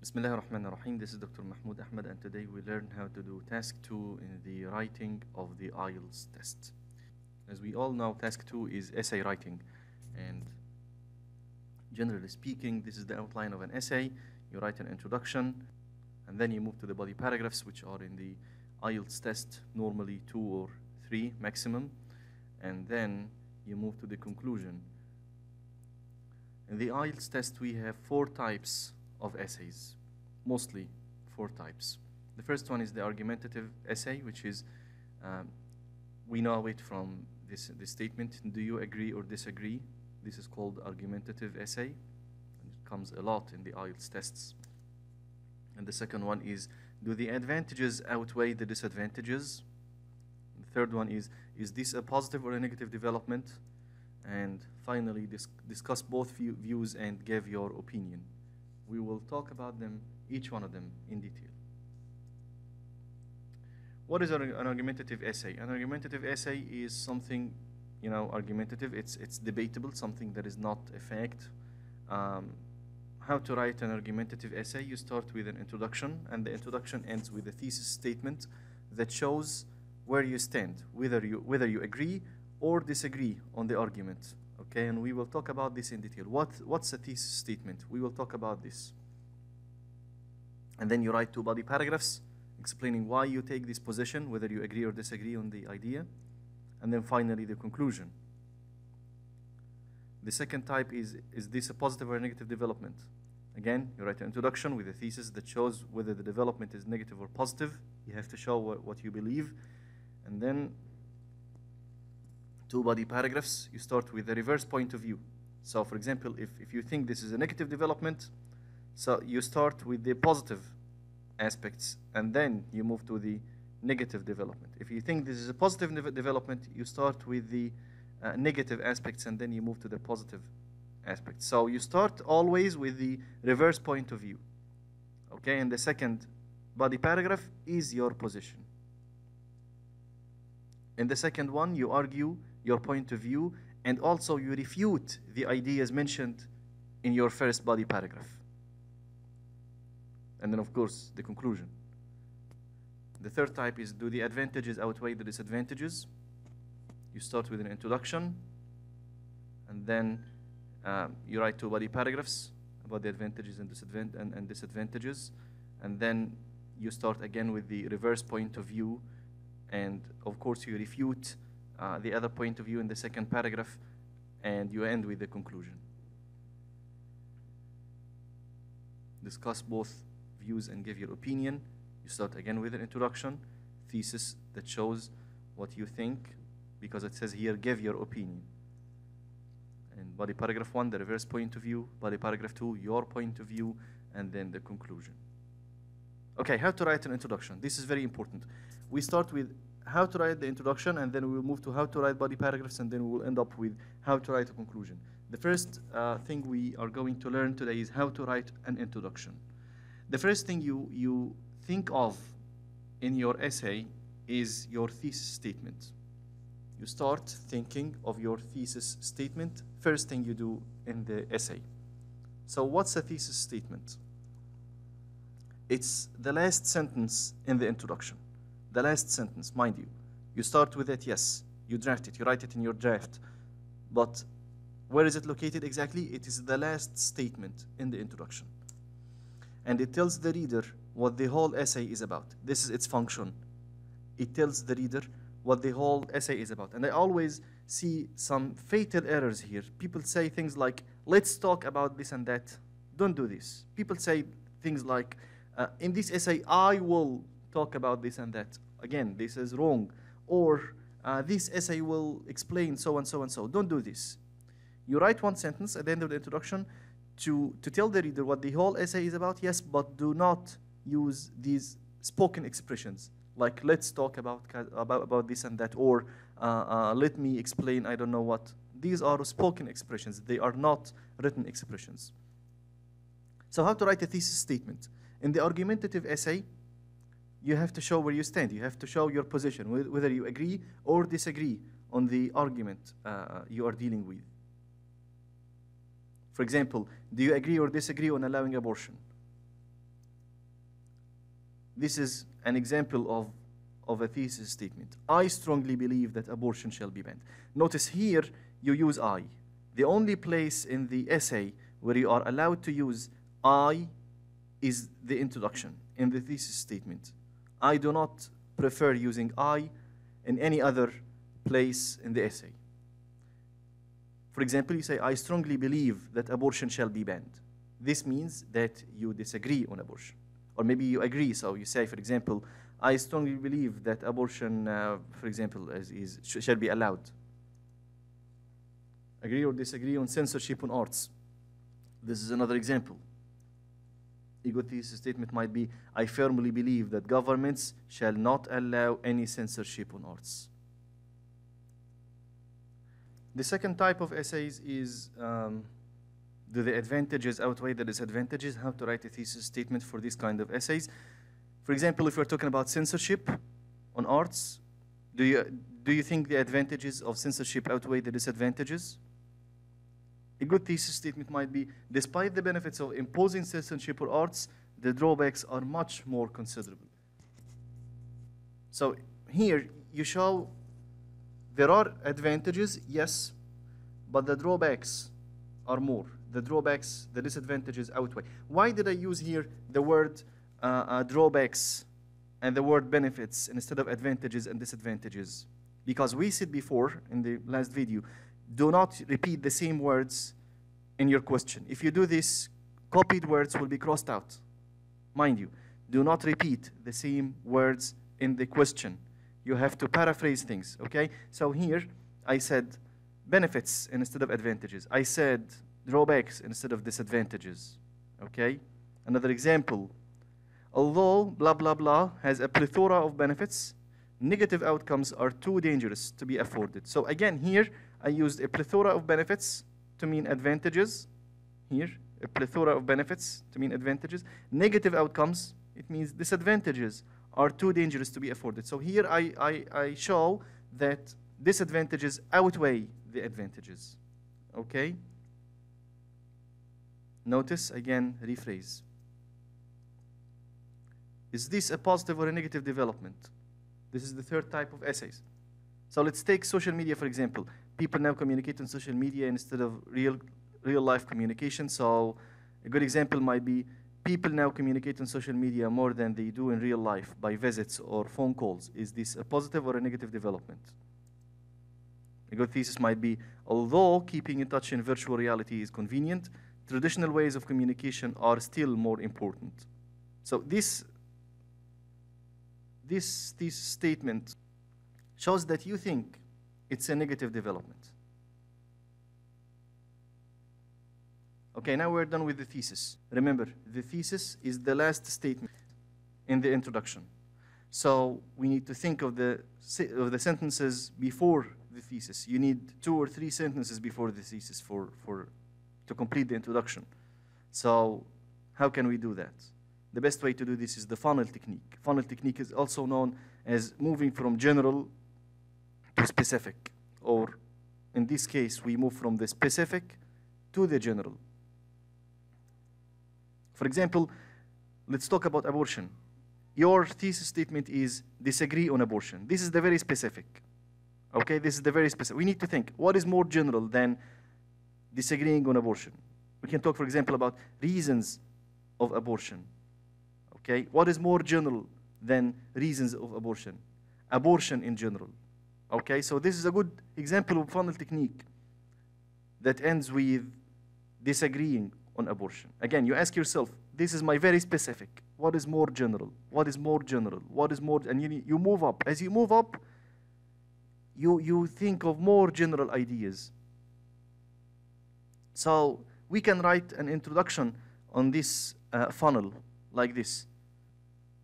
Bismillah ar-Rahman ar-Rahim. This is Dr. Mahmoud Ahmed, and today we learn how to do task 2 in the writing of the IELTS test. As we all know, task 2 is essay writing. And generally speaking, this is the outline of an essay. You write an introduction, and then you move to the body paragraphs, which are in the IELTS test, normally two or three maximum. And then you move to the conclusion. In the IELTS test, we have four types of essays, mostly four types. The first one is the argumentative essay, which is um, we know it from this, this statement do you agree or disagree? This is called argumentative essay. And it comes a lot in the IELTS tests. And the second one is do the advantages outweigh the disadvantages? The third one is is this a positive or a negative development? And finally, dis- discuss both view- views and give your opinion. We will talk about them, each one of them, in detail. What is an argumentative essay? An argumentative essay is something, you know, argumentative. It's it's debatable, something that is not a fact. Um, how to write an argumentative essay? You start with an introduction, and the introduction ends with a thesis statement that shows where you stand, whether you whether you agree or disagree on the argument. Okay, and we will talk about this in detail. What what's a thesis statement? We will talk about this. And then you write two body paragraphs explaining why you take this position, whether you agree or disagree on the idea, and then finally the conclusion. The second type is is this a positive or a negative development? Again, you write an introduction with a thesis that shows whether the development is negative or positive. You have to show what, what you believe. And then two body paragraphs, you start with the reverse point of view. So, for example, if, if you think this is a negative development, so you start with the positive aspects and then you move to the negative development. If you think this is a positive development, you start with the uh, negative aspects and then you move to the positive aspects. So you start always with the reverse point of view. Okay, and the second body paragraph is your position. In the second one, you argue your point of view and also you refute the ideas mentioned in your first body paragraph. And then, of course, the conclusion. The third type is do the advantages outweigh the disadvantages? You start with an introduction, and then um, you write two body paragraphs about the advantages and, and, and disadvantages, and then you start again with the reverse point of view, and of course, you refute uh, the other point of view in the second paragraph, and you end with the conclusion. Discuss both views and give your opinion. You start again with an introduction, thesis that shows what you think, because it says here, give your opinion. And body paragraph one, the reverse point of view, body paragraph two, your point of view, and then the conclusion. Okay, how to write an introduction. This is very important. We start with how to write the introduction, and then we will move to how to write body paragraphs, and then we will end up with how to write a conclusion. The first uh, thing we are going to learn today is how to write an introduction. The first thing you, you think of in your essay is your thesis statement. You start thinking of your thesis statement, first thing you do in the essay. So, what's a thesis statement? It's the last sentence in the introduction. The last sentence, mind you. You start with it, yes. You draft it, you write it in your draft. But where is it located exactly? It is the last statement in the introduction. And it tells the reader what the whole essay is about. This is its function. It tells the reader what the whole essay is about. And I always see some fatal errors here. People say things like, let's talk about this and that. Don't do this. People say things like, uh, in this essay, I will talk about this and that. Again, this is wrong. Or uh, this essay will explain so and so and so. Don't do this. You write one sentence at the end of the introduction to, to tell the reader what the whole essay is about, yes, but do not use these spoken expressions like let's talk about, about, about this and that, or uh, uh, let me explain, I don't know what. These are spoken expressions, they are not written expressions. So, how to write a thesis statement? In the argumentative essay, you have to show where you stand. You have to show your position, whether you agree or disagree on the argument uh, you are dealing with. For example, do you agree or disagree on allowing abortion? this is an example of, of a thesis statement. I strongly believe that abortion shall be banned. Notice here you use I. The only place in the essay where you are allowed to use I is the introduction in the thesis statement. I do not prefer using I in any other place in the essay. For example, you say, I strongly believe that abortion shall be banned. This means that you disagree on abortion. Or maybe you agree, so you say, for example, I strongly believe that abortion, uh, for example, is, is, sh shall be allowed. Agree or disagree on censorship on arts. This is another example. Ego thesis statement might be, I firmly believe that governments shall not allow any censorship on arts. The second type of essays is um, do the advantages outweigh the disadvantages? How to write a thesis statement for this kind of essays. For example, if we're talking about censorship on arts, do you, do you think the advantages of censorship outweigh the disadvantages? A good thesis statement might be, despite the benefits of imposing censorship on arts, the drawbacks are much more considerable. So here you show there are advantages, yes, but the drawbacks are more. The drawbacks, the disadvantages outweigh. Why did I use here the word uh, uh, drawbacks and the word benefits instead of advantages and disadvantages? Because we said before in the last video, do not repeat the same words in your question. If you do this, copied words will be crossed out. Mind you, do not repeat the same words in the question you have to paraphrase things, okay? So here, I said benefits instead of advantages. I said drawbacks instead of disadvantages, okay? Another example, although blah, blah, blah has a plethora of benefits, negative outcomes are too dangerous to be afforded. So again, here, I used a plethora of benefits to mean advantages. Here, a plethora of benefits to mean advantages. Negative outcomes, it means disadvantages are too dangerous to be afforded. So here I, I, I show that disadvantages outweigh the advantages. Okay? Notice again, rephrase. Is this a positive or a negative development? This is the third type of essays. So let's take social media, for example. People now communicate on social media instead of real, real life communication. So a good example might be people now communicate on social media more than they do in real life by visits or phone calls. Is this a positive or a negative development? A good thesis might be, although keeping in touch in virtual reality is convenient, traditional ways of communication are still more important. So this, this, this statement shows that you think it's a negative development. Okay, now we're done with the thesis. Remember, the thesis is the last statement in the introduction. So we need to think of the, of the sentences before the thesis. You need two or three sentences before the thesis for, for, to complete the introduction. So how can we do that? The best way to do this is the funnel technique. Funnel technique is also known as moving from general to specific, or in this case, we move from the specific to the general. For example, let's talk about abortion. Your thesis statement is disagree on abortion. This is the very specific. Okay, this is the very specific. We need to think what is more general than disagreeing on abortion. We can talk, for example, about reasons of abortion. Okay, what is more general than reasons of abortion? Abortion in general. Okay, so this is a good example of funnel technique that ends with disagreeing on abortion. Again, you ask yourself, this is my very specific. What is more general? What is more general? What is more, and you, you move up. As you move up, you, you think of more general ideas. So we can write an introduction on this uh, funnel like this.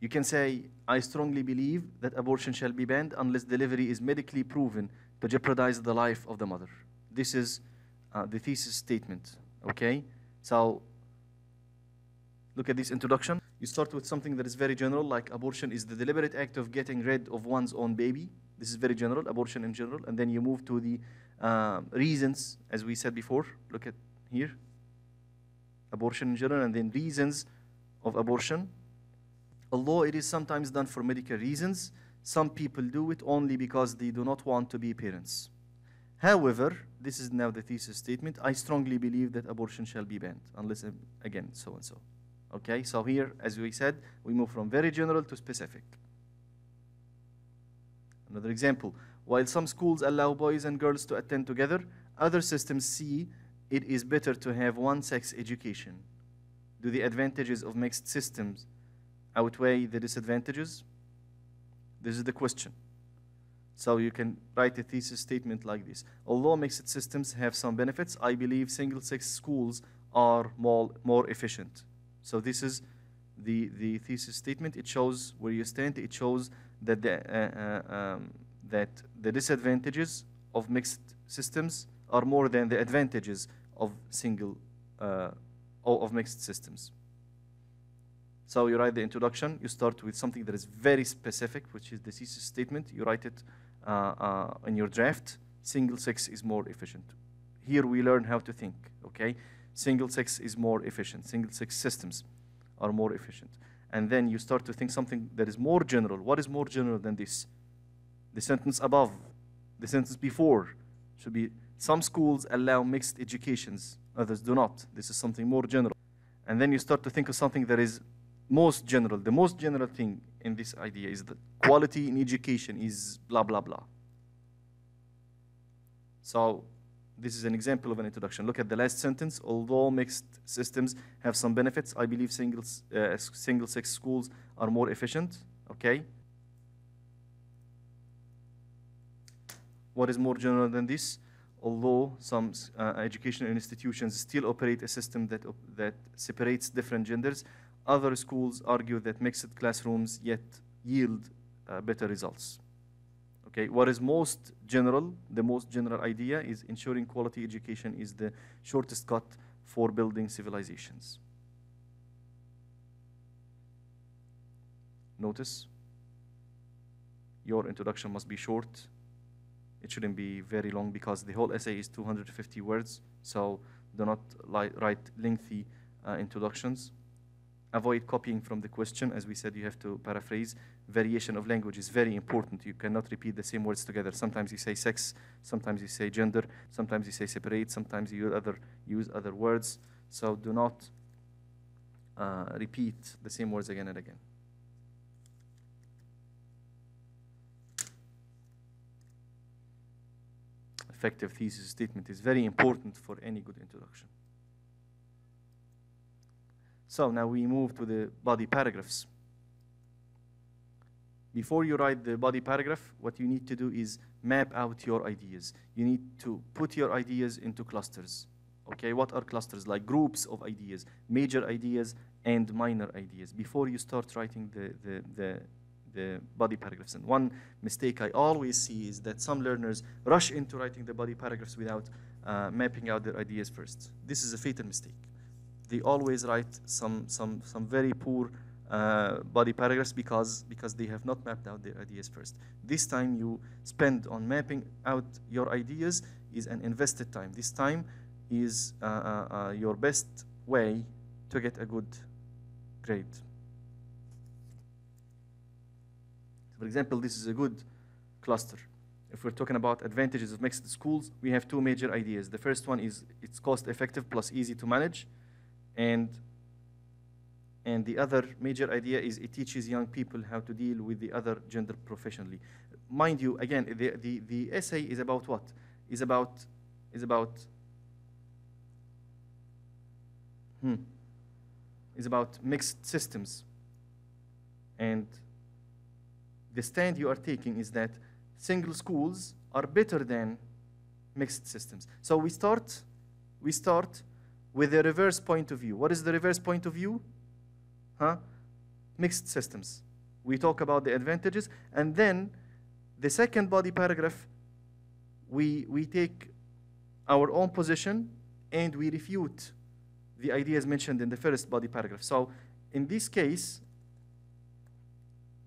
You can say, I strongly believe that abortion shall be banned unless delivery is medically proven to jeopardize the life of the mother. This is uh, the thesis statement, okay? So look at this introduction. You start with something that is very general, like abortion is the deliberate act of getting rid of one's own baby. This is very general, abortion in general. And then you move to the uh, reasons, as we said before. Look at here. Abortion in general, and then reasons of abortion. Although it is sometimes done for medical reasons, some people do it only because they do not want to be parents. However, this is now the thesis statement. I strongly believe that abortion shall be banned, unless, um, again, so and so. Okay, so here, as we said, we move from very general to specific. Another example while some schools allow boys and girls to attend together, other systems see it is better to have one sex education. Do the advantages of mixed systems outweigh the disadvantages? This is the question. So you can write a thesis statement like this. Although mixed systems have some benefits, I believe single-sex schools are more, more efficient. So this is the, the thesis statement. It shows where you stand. It shows that the, uh, uh, um, that the disadvantages of mixed systems are more than the advantages of single uh, of mixed systems. So you write the introduction. You start with something that is very specific, which is the thesis statement. You write it uh, uh, in your draft. Single sex is more efficient. Here we learn how to think. Okay, single sex is more efficient. Single sex systems are more efficient. And then you start to think something that is more general. What is more general than this? The sentence above, the sentence before should be some schools allow mixed educations, others do not. This is something more general. And then you start to think of something that is most general. The most general thing in this idea is that quality in education is blah, blah, blah. So this is an example of an introduction. Look at the last sentence. Although mixed systems have some benefits, I believe single, uh, single-sex schools are more efficient. Okay. What is more general than this? Although some uh, educational institutions still operate a system that, that separates different genders, other schools argue that mixed classrooms yet yield uh, better results. Okay, what is most general, the most general idea is ensuring quality education is the shortest cut for building civilizations. Notice, your introduction must be short. It shouldn't be very long because the whole essay is 250 words, so do not write lengthy uh, introductions. Avoid copying from the question. As we said, you have to paraphrase. Variation of language is very important. You cannot repeat the same words together. Sometimes you say sex, sometimes you say gender, sometimes you say separate, sometimes you use other, use other words. So do not uh, repeat the same words again and again. Effective thesis statement is very important for any good introduction. So now we move to the body paragraphs. Before you write the body paragraph, what you need to do is map out your ideas. You need to put your ideas into clusters. Okay, what are clusters? Like groups of ideas, major ideas and minor ideas, before you start writing the, the, the, the body paragraphs. And one mistake I always see is that some learners rush into writing the body paragraphs without uh, mapping out their ideas first. This is a fatal mistake they always write some, some, some very poor uh, body paragraphs because, because they have not mapped out their ideas first. This time you spend on mapping out your ideas is an invested time. This time is uh, uh, uh your best way to get a good grade. For example, this is a good cluster. If we're talking about advantages of mixed schools, we have two major ideas. The first one is it's cost effective plus easy to manage. And, and the other major idea is it teaches young people how to deal with the other gender professionally. Mind you, again, the, the, the essay is about what? Is about, is about, hmm, is about mixed systems. And the stand you are taking is that single schools are better than mixed systems. So we start, we start with a reverse point of view. What is the reverse point of view? Huh? Mixed systems. We talk about the advantages, and then the second body paragraph, we, we take our own position and we refute the ideas mentioned in the first body paragraph. So in this case,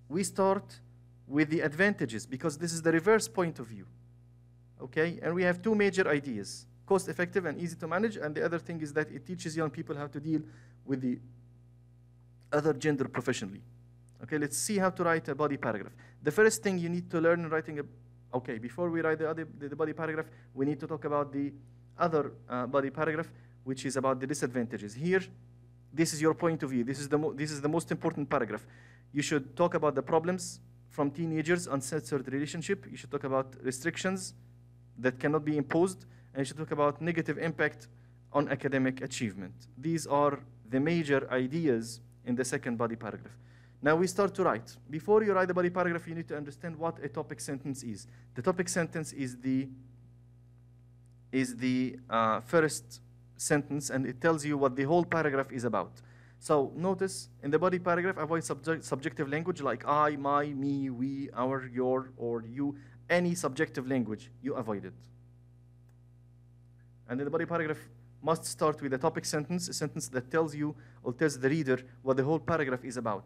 we start with the advantages because this is the reverse point of view. Okay? And we have two major ideas cost effective and easy to manage. And the other thing is that it teaches young people how to deal with the other gender professionally. Okay, let's see how to write a body paragraph. The first thing you need to learn in writing a okay, before we write the, other, the, body paragraph, we need to talk about the other uh, body paragraph, which is about the disadvantages. Here, this is your point of view. This is the this is the most important paragraph. You should talk about the problems from teenagers, uncensored relationship. You should talk about restrictions that cannot be imposed, and you should talk about negative impact on academic achievement. These are the major ideas in the second body paragraph. Now we start to write. Before you write the body paragraph, you need to understand what a topic sentence is. The topic sentence is the is the uh, first sentence, and it tells you what the whole paragraph is about. So notice in the body paragraph, avoid subject, subjective language like I, my, me, we, our, your, or you. Any subjective language, you avoid it. And then the body paragraph must start with a topic sentence, a sentence that tells you or tells the reader what the whole paragraph is about.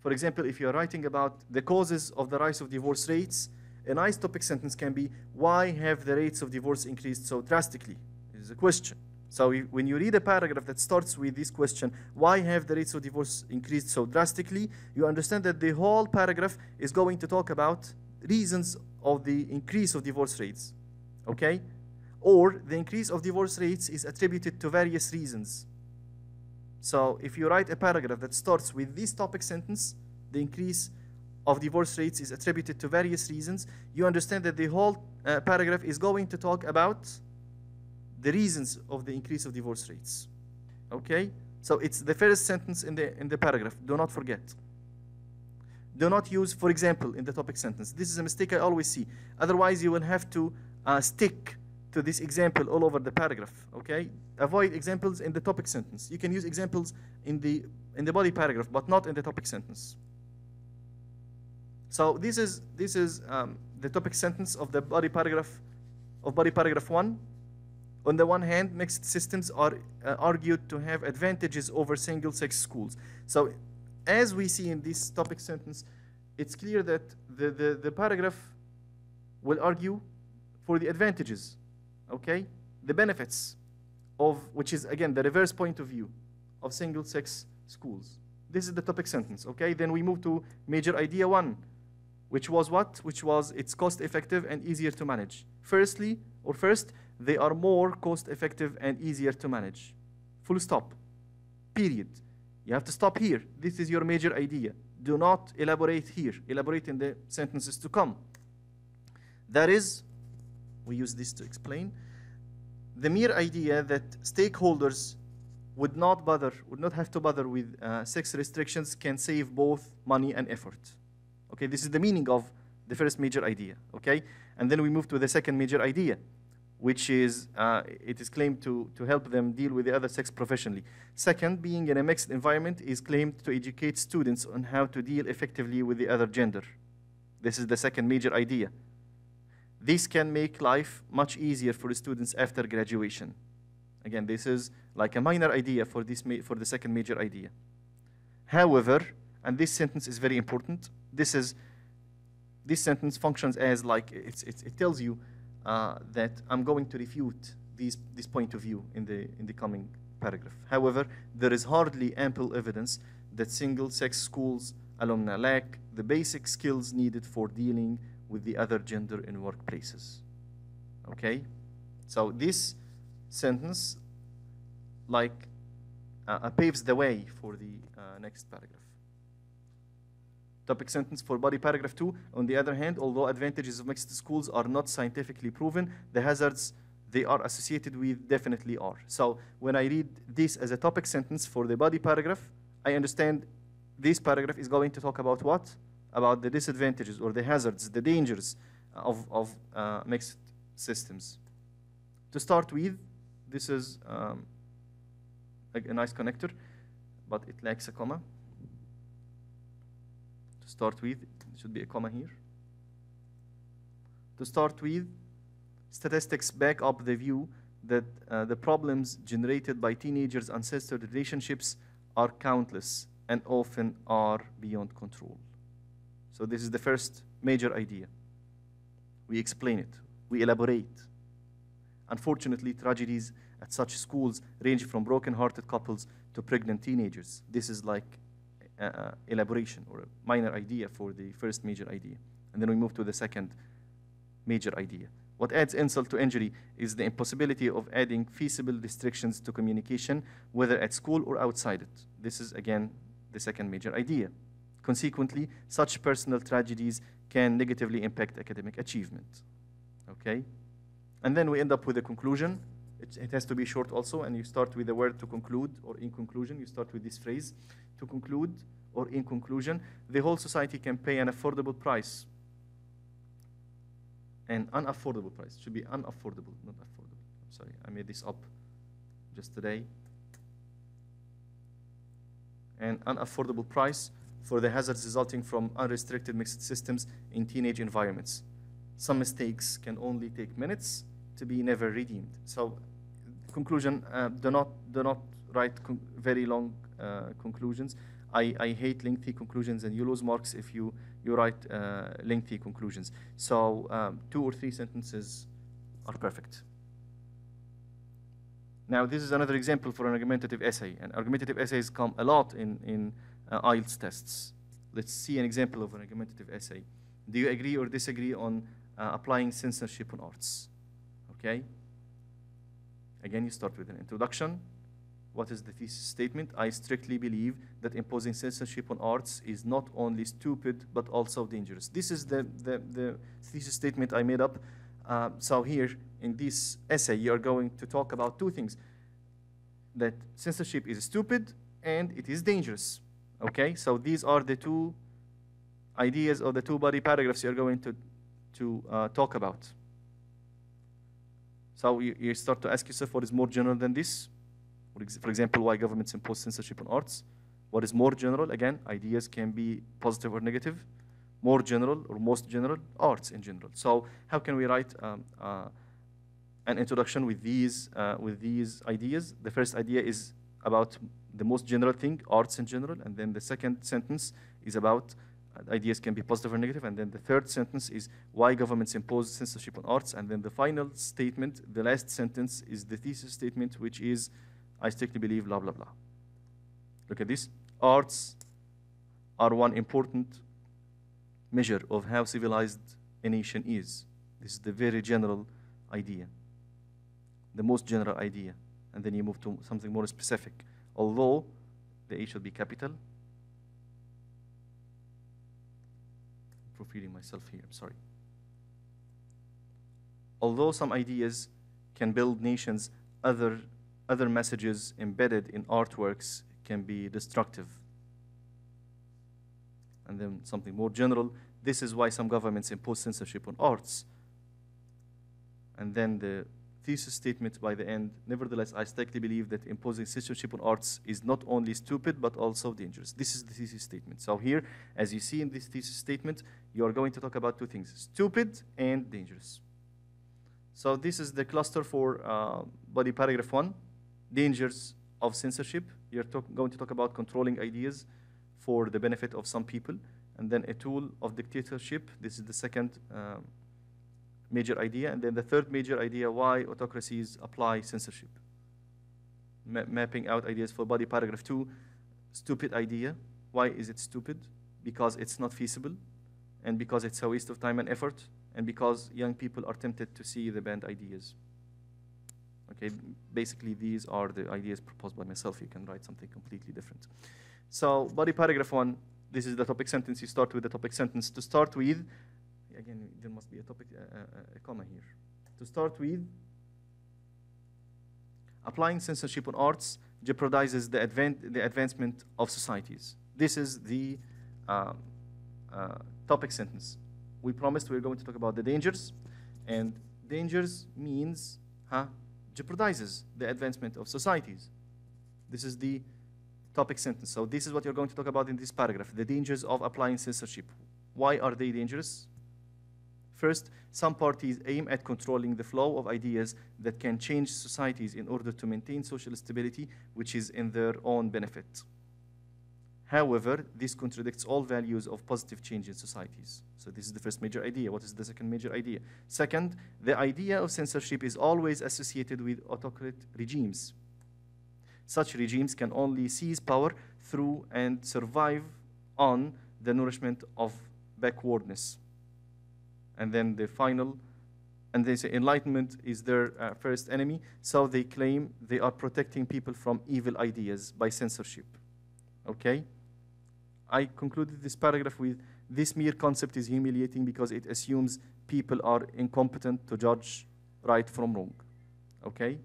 For example, if you're writing about the causes of the rise of divorce rates, a nice topic sentence can be, why have the rates of divorce increased so drastically? This is a question. So if, when you read a paragraph that starts with this question, why have the rates of divorce increased so drastically? You understand that the whole paragraph is going to talk about reasons of the increase of divorce rates. Okay? Or the increase of divorce rates is attributed to various reasons. So if you write a paragraph that starts with this topic sentence, the increase of divorce rates is attributed to various reasons, you understand that the whole uh, paragraph is going to talk about the reasons of the increase of divorce rates. Okay? So it's the first sentence in the in the paragraph. Do not forget. Do not use, for example, in the topic sentence. This is a mistake I always see. Otherwise, you will have to uh, stick to this example all over the paragraph. Okay? Avoid examples in the topic sentence. You can use examples in the in the body paragraph, but not in the topic sentence. So this is this is um, the topic sentence of the body paragraph of body paragraph one. On the one hand, mixed systems are uh, argued to have advantages over single-sex schools. So, as we see in this topic sentence, it's clear that the, the, the paragraph will argue for the advantages, okay, the benefits of which is again the reverse point of view of single-sex schools. This is the topic sentence, okay? Then we move to major idea one, which was what? Which was it's cost effective and easier to manage. Firstly, or first, they are more cost effective and easier to manage. Full stop. Period. You have to stop here. This is your major idea. Do not elaborate here. Elaborate in the sentences to come. That is, we use this to explain, the mere idea that stakeholders would not bother, would not have to bother with uh, sex restrictions can save both money and effort. Okay, this is the meaning of the first major idea. Okay, and then we move to the second major idea, which is uh, it is claimed to, to help them deal with the other sex professionally. Second, being in a mixed environment is claimed to educate students on how to deal effectively with the other gender. This is the second major idea. This can make life much easier for students after graduation. Again, this is like a minor idea for, this for the second major idea. However, and this sentence is very important, this is this sentence functions as like it's, it's, it tells you uh, that I'm going to refute these, this point of view in the, in the coming paragraph. However, there is hardly ample evidence that single-sex schools alumni lack the basic skills needed for dealing with the other gender in workplaces. Okay? So this sentence like uh, paves the way for the uh, next paragraph. Topic sentence for body paragraph 2. On the other hand, although advantages of mixed schools are not scientifically proven, the hazards they are associated with definitely are. So when I read this as a topic sentence for the body paragraph, I understand this paragraph is going to talk about what? About the disadvantages or the hazards, the dangers of, of uh, mixed systems. To start with, this is um, a, a nice connector, but it lacks a comma to start with. There should be a comma here. To start with, statistics back up the view that uh, the problems generated by teenagers' uncensored relationships are countless and often are beyond control. So this is the first major idea. We explain it, we elaborate. Unfortunately, tragedies at such schools range from broken-hearted couples to pregnant teenagers. This is like uh, uh, elaboration or a minor idea for the first major idea. And then we move to the second major idea. What adds insult to injury is the impossibility of adding feasible restrictions to communication, whether at school or outside it. This is, again, the second major idea. Consequently, such personal tragedies can negatively impact academic achievement. Okay? And then we end up with a conclusion. It, it has to be short also, and you start with the word to conclude, or in conclusion, you start with this phrase to conclude, or in conclusion, the whole society can pay an affordable price. An unaffordable price. It should be unaffordable, not affordable. I'm sorry, I made this up just today. An unaffordable price for the hazards resulting from unrestricted mixed systems in teenage environments. Some mistakes can only take minutes to be never redeemed. So, conclusion: uh, do not do not write very long uh, conclusions. I, I hate lengthy conclusions, and you lose marks if you you write uh, lengthy conclusions. So, um, two or three sentences are perfect. Now, this is another example for an argumentative essay, and argumentative essays come a lot in in IELTS tests. Let's see an example of an argumentative essay. Do you agree or disagree on uh, applying censorship on arts? Okay. Again, you start with an introduction. What is the thesis statement? I strictly believe that imposing censorship on arts is not only stupid but also dangerous. This is the, the, the thesis statement I made up. Uh, so here in this essay, you are going to talk about two things. That censorship is stupid and it is dangerous. Okay, so these are the two ideas or the two body paragraphs you're going to, to uh, talk about. So you, you, start to ask yourself what is more general than this? For example, why governments impose censorship on arts? What is more general? Again, ideas can be positive or negative. More general or most general, arts in general. So how can we write um, uh, an introduction with these, uh, with these ideas? The first idea is about the most general thing, arts in general, and then the second sentence is about uh, ideas can be positive or negative, and then the third sentence is why governments impose censorship on arts, and then the final statement, the last sentence, is the thesis statement, which is I strictly believe blah blah blah. Look at this. Arts are one important measure of how civilized a nation is. This is the very general idea, the most general idea. And then you move to something more specific although the A should be capital. Proofreading myself here, I'm sorry. Although some ideas can build nations, other, other messages embedded in artworks can be destructive. And then something more general, this is why some governments impose censorship on arts. And then the thesis statement by the end. Nevertheless, I strictly believe that imposing censorship on arts is not only stupid, but also dangerous. This is the thesis statement. So here, as you see in this thesis statement, you are going to talk about two things, stupid and dangerous. So this is the cluster for uh, body paragraph one, dangers of censorship. You're going to talk about controlling ideas for the benefit of some people. And then a tool of dictatorship. This is the second um, major idea. And then the third major idea, why autocracies apply censorship. Ma mapping out ideas for body paragraph two, stupid idea. Why is it stupid? Because it's not feasible, and because it's a waste of time and effort, and because young people are tempted to see the banned ideas. Okay, basically these are the ideas proposed by myself. You can write something completely different. So body paragraph one, this is the topic sentence. You start with the topic sentence. To start with, again, there must be a topic, uh, uh, a comma here. To start with, applying censorship on arts jeopardizes the, advan the advancement of societies. This is the uh, uh, topic sentence. We promised we are going to talk about the dangers, and dangers means huh, jeopardizes the advancement of societies. This is the topic sentence. So this is what you're going to talk about in this paragraph, the dangers of applying censorship. Why are they dangerous? First, some parties aim at controlling the flow of ideas that can change societies in order to maintain social stability, which is in their own benefit. However, this contradicts all values of positive change in societies. So this is the first major idea. What is the second major idea? Second, the idea of censorship is always associated with autocratic regimes. Such regimes can only seize power through and survive on the nourishment of backwardness. And then the final, and they say enlightenment is their uh, first enemy, so they claim they are protecting people from evil ideas by censorship. Okay? I concluded this paragraph with this mere concept is humiliating because it assumes people are incompetent to judge right from wrong. Okay?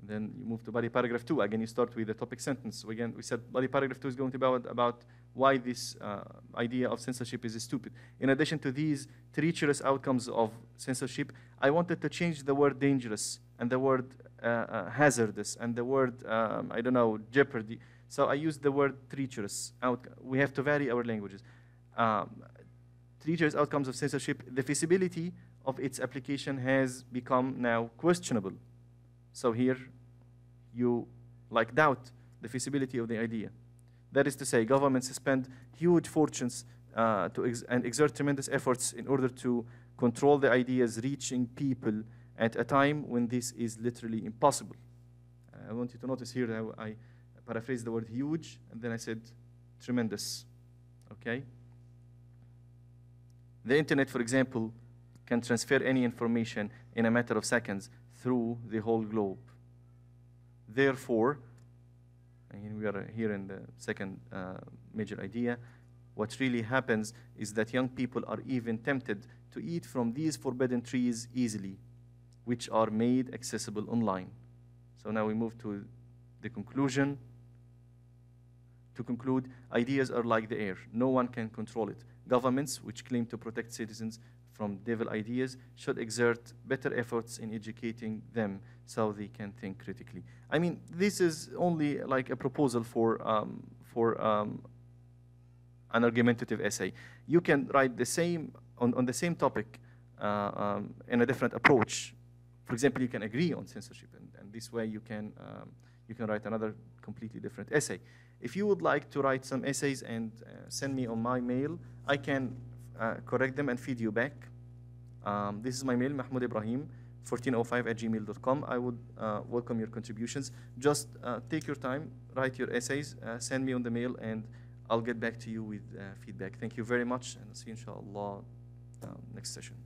And then you move to body paragraph two. Again, you start with the topic sentence. Again, we said body paragraph two is going to be about, about why this uh, idea of censorship is stupid. In addition to these treacherous outcomes of censorship, I wanted to change the word dangerous and the word uh, uh, hazardous and the word, um, I don't know, jeopardy. So I used the word treacherous. We have to vary our languages. Um, treacherous outcomes of censorship, the feasibility of its application has become now questionable. So here you like doubt the feasibility of the idea. That is to say, governments spend huge fortunes uh, ex and exert tremendous efforts in order to control the ideas reaching people at a time when this is literally impossible. Uh, I want you to notice here how I paraphrased the word huge and then I said tremendous. Okay? The internet, for example, can transfer any information in a matter of seconds through the whole globe. Therefore, and we are here in the second uh, major idea, what really happens is that young people are even tempted to eat from these forbidden trees easily, which are made accessible online. So now we move to the conclusion. To conclude, ideas are like the air. No one can control it. Governments, which claim to protect citizens from devil ideas, should exert better efforts in educating them so they can think critically. I mean, this is only like a proposal for, um, for um, an argumentative essay. You can write the same, on, on the same topic uh, um, in a different approach. For example, you can agree on censorship, and, and this way you can, um, you can write another completely different essay. If you would like to write some essays and uh, send me on my mail, I can uh, correct them and feed you back. Um, this is my mail, Mahmoud Ibrahim, 1405 at gmail.com. I would uh, welcome your contributions. Just uh, take your time, write your essays, uh, send me on the mail, and I'll get back to you with uh, feedback. Thank you very much, and see you, inshallah, next session.